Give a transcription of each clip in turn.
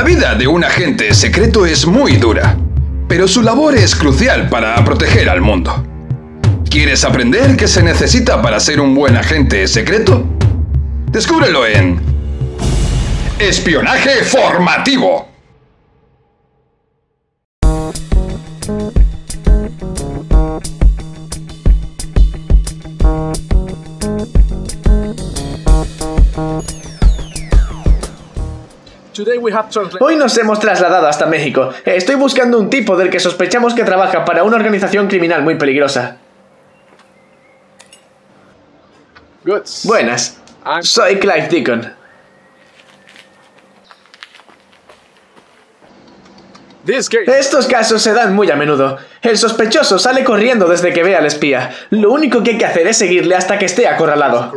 La vida de un agente secreto es muy dura, pero su labor es crucial para proteger al mundo. ¿Quieres aprender qué se necesita para ser un buen agente secreto? Descúbrelo en Espionaje Formativo. Hoy nos hemos trasladado hasta México. Estoy buscando un tipo del que sospechamos que trabaja para una organización criminal muy peligrosa. Buenas. Soy Clive Deacon. Estos casos se dan muy a menudo. El sospechoso sale corriendo desde que ve al espía. Lo único que hay que hacer es seguirle hasta que esté acorralado.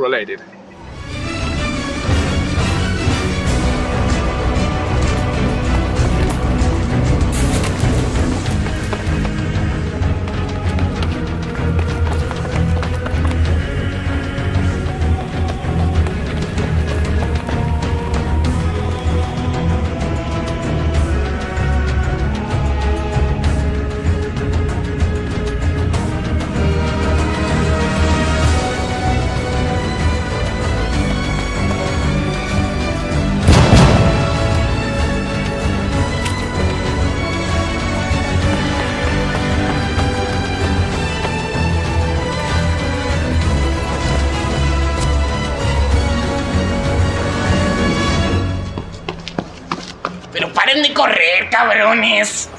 Correr, cabrones.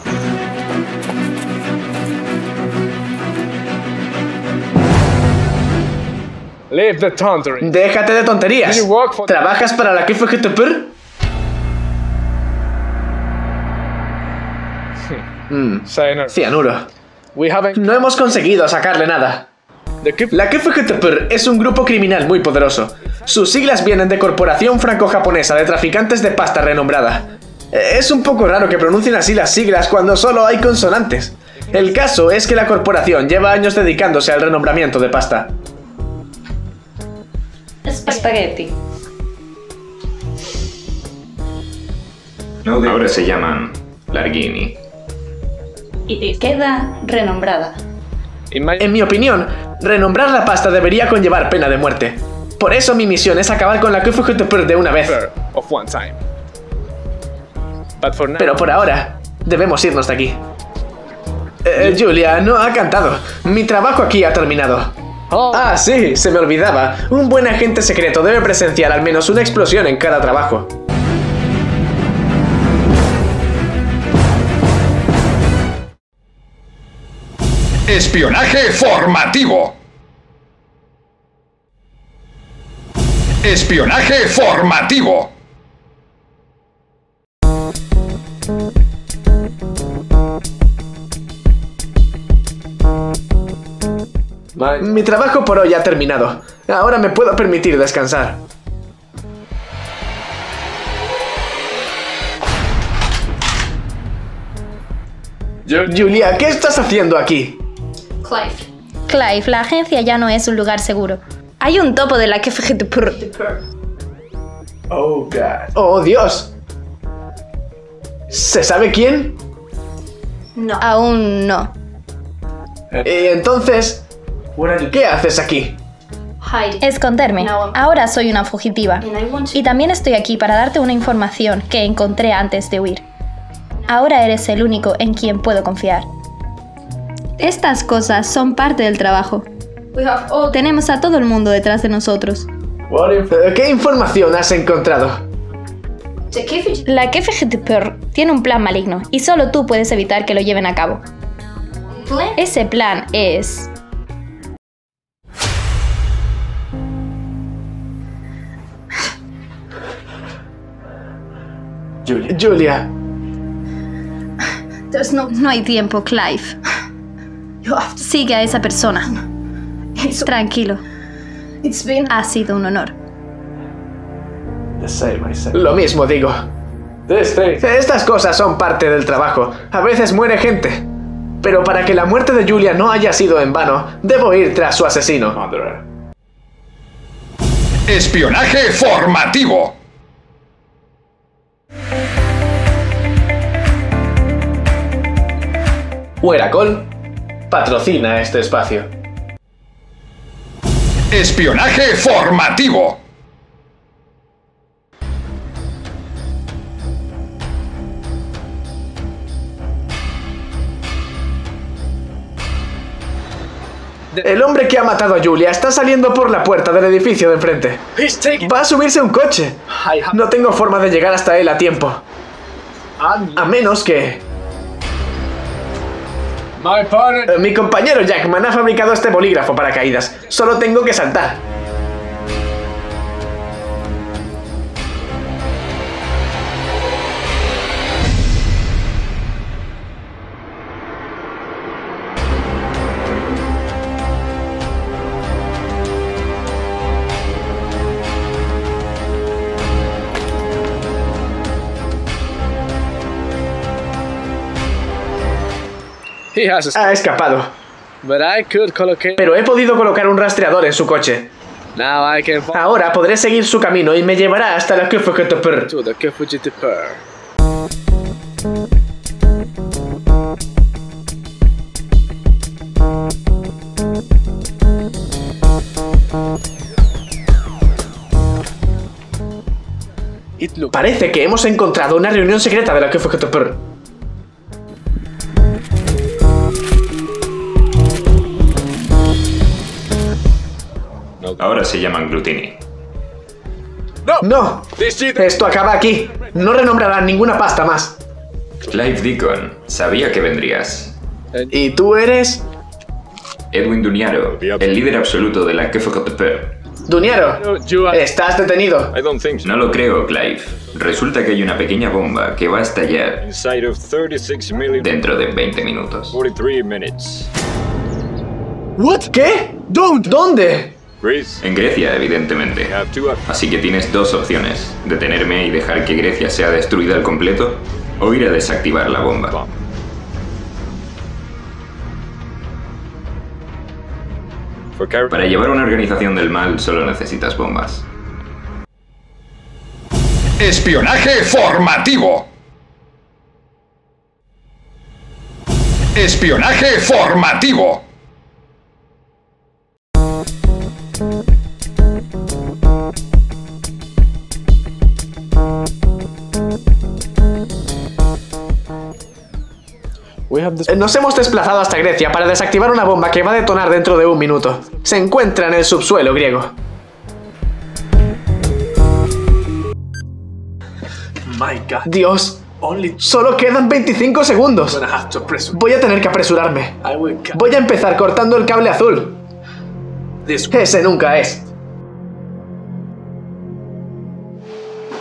Leave the taunting. Déjate de tonterías. ¿Trabajas para la KFGTPR? Say no. Cianuro. No hemos conseguido sacarle nada. La KFGTPR es un grupo criminal muy poderoso. Sus siglas vienen de Corporación Franco-Japonesa de Traficantes de Pasta renombrada. Es un poco raro que pronuncien así las siglas cuando solo hay consonantes. El caso es que la corporación lleva años dedicándose al renombramiento de pasta. Spaghetti. Ahora se llaman Larghini. Y queda renombrada. In my. En mi opinión, renombrar la pasta debería conllevar pena de muerte. Por eso mi misión es acabar con la KFGTPR de una vez. of one time. But for now. Pero por ahora, debemos irnos de aquí. Eh, Julia, no ha cantado. Mi trabajo aquí ha terminado. Ah, sí, se me olvidaba. Un buen agente secreto debe presenciar al menos una explosión en cada trabajo. Espionaje Formativo. Espionaje Formativo. Mi trabajo por hoy ha terminado. Ahora me puedo permitir descansar. Julia, ¿qué estás haciendo aquí? Clive. Clive, la agencia ya no es un lugar seguro. Hay un topo de la que Oh, God. Oh, Dios. ¿Se sabe quién? No. Aún no. Y entonces, ¿qué haces aquí? Esconderme. Ahora soy una fugitiva. Y también estoy aquí para darte una información que encontré antes de huir. Ahora eres el único en quien puedo confiar. Estas cosas son parte del trabajo. Tenemos a todo el mundo detrás de nosotros. ¿Qué información has encontrado? La KFGTPR tiene un plan maligno y solo tú puedes evitar que lo lleven a cabo. Ese plan es... Julia. Julia. There's no. No hay tiempo, Clive. You have to. Sigue a esa persona. It's, Tranquilo. it's been. Ha sido un honor. Lo mismo digo. Estas cosas son parte del trabajo. A veces muere gente. Pero para que la muerte de Julia no haya sido en vano, debo ir tras su asesino. Espionaje Formativo. Hueracol patrocina este espacio. Espionaje formativo. El hombre que ha matado a Julia está saliendo por la puerta del edificio de enfrente. Va a subirse un coche. No tengo forma de llegar hasta él a tiempo. A menos que... Eh, Mi compañero Jackman ha fabricado este bolígrafo para caídas. Solo tengo que saltar. He has a. Ha escapado. But I could collocate. Pero he podido colocar un rastreador en su coche. Now I can follow Ahora podré seguir su camino y me llevará hasta la looks. Parece que hemos encontrado una reunión secreta de la Kufukutupur. Ahora se llaman Glutini. No, esto acaba aquí. No renombrarán ninguna pasta más. Clive Deacon, sabía que vendrías. ¿Y tú eres? Edwin Duniaro, el líder absoluto de la Kefokotepur. Duniaro, estás detenido. No lo creo, Clive. Resulta que hay una pequeña bomba que va a estallar Inside of 36 million dentro de 20 minutos. 43 minutes. ¿What? ¿Qué? ¿Dónde? En Grecia, evidentemente. Así que tienes dos opciones. Detenerme y dejar que Grecia sea destruida al completo o ir a desactivar la bomba. Para llevar una organización del mal solo necesitas bombas. Espionaje formativo. Espionaje formativo. Nos hemos desplazado hasta Grecia para desactivar una bomba que va a detonar dentro de un minuto. Se encuentra en el subsuelo griego. My God. Dios, solo quedan 25 segundos. Voy a tener que apresurarme. Voy a empezar cortando el cable azul. This. Ese nunca es.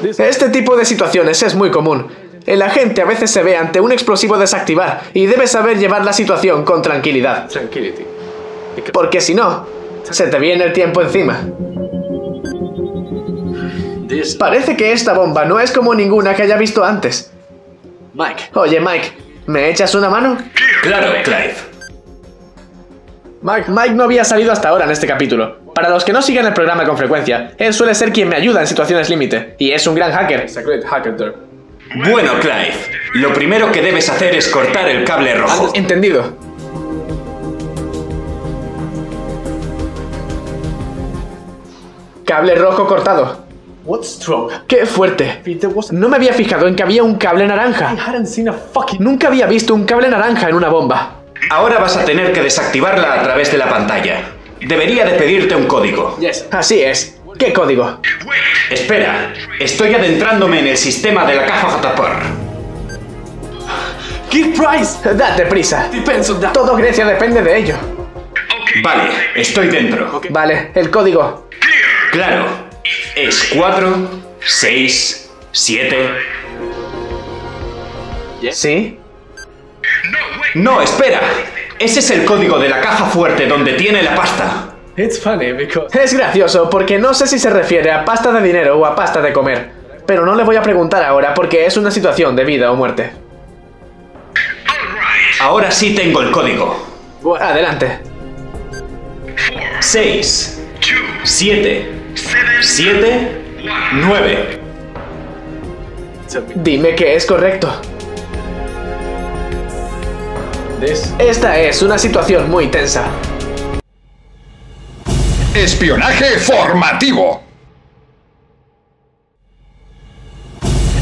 This. Este tipo de situaciones es muy común. El agente a veces se ve ante un explosivo desactivar y debe saber llevar la situación con tranquilidad. Tranquility. Porque si no, se te viene el tiempo encima. This. Parece que esta bomba no es como ninguna que haya visto antes. Mike. Oye, Mike, ¿me echas una mano? Claro, Clive. Mike, Mike no había salido hasta ahora en este capítulo. Para los que no sigan el programa con frecuencia, él suele ser quien me ayuda en situaciones límite, y es un gran hacker. Hacker. Bueno, Clive, lo primero que debes hacer es cortar el cable rojo. Entendido. Cable rojo cortado. What's wrong? ¡Qué fuerte! No me había fijado en que había un cable naranja. Nunca había visto un cable naranja en una bomba. Ahora vas a tener que desactivarla a través de la pantalla. Debería de pedirte un código. Yes. Así es. ¿Qué código? Espera, estoy adentrándome en el sistema de la caja. Give price. Date prisa. Depends on that. Todo Grecia depende de ello. Vale, estoy dentro. Vale, el código. Claro, es 4, 6, 7... ¿Sí? No, espera. Ese es el código de la caja fuerte donde tiene la pasta. It's funny because. Es gracioso porque no sé si se refiere a pasta de dinero o a pasta de comer. Pero no le voy a preguntar ahora porque es una situación de vida o muerte. Ahora sí tengo el código. Adelante. 6, 7, 7, 9. Dime que es correcto. Esta es una situación muy tensa. Espionaje formativo.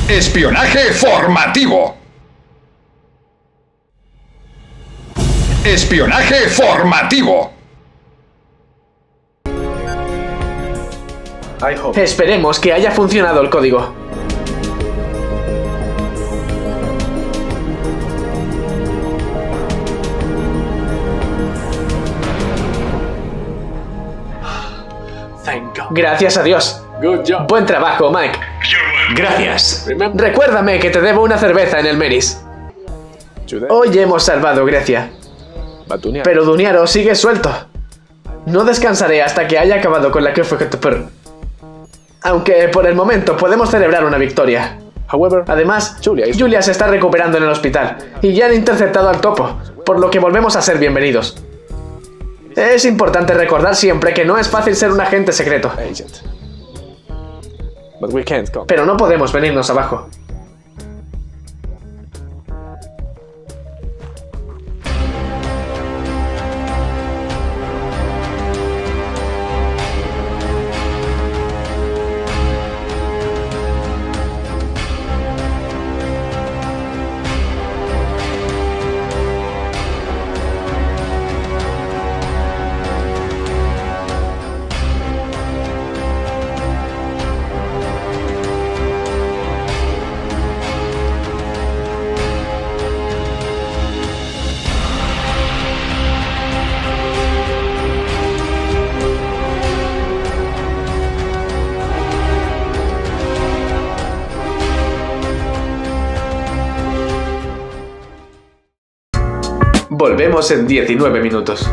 Espionaje formativo. Espionaje formativo. Esperemos que haya funcionado el código. Gracias a Dios. Good job. Buen trabajo, Mike. Gracias. Recuérdame que te debo una cerveza en el Meris. Hoy hemos salvado Grecia, pero Duniaro sigue suelto. No descansaré hasta que haya acabado con la KFGTPR. Aunque por el momento podemos celebrar una victoria. Además, Julia se está recuperando en el hospital y ya han interceptado al topo, por lo que volvemos a ser bienvenidos. Es importante recordar siempre que no es fácil ser un agente secreto, pero no podemos venirnos abajo. Volvemos en 19 minutos.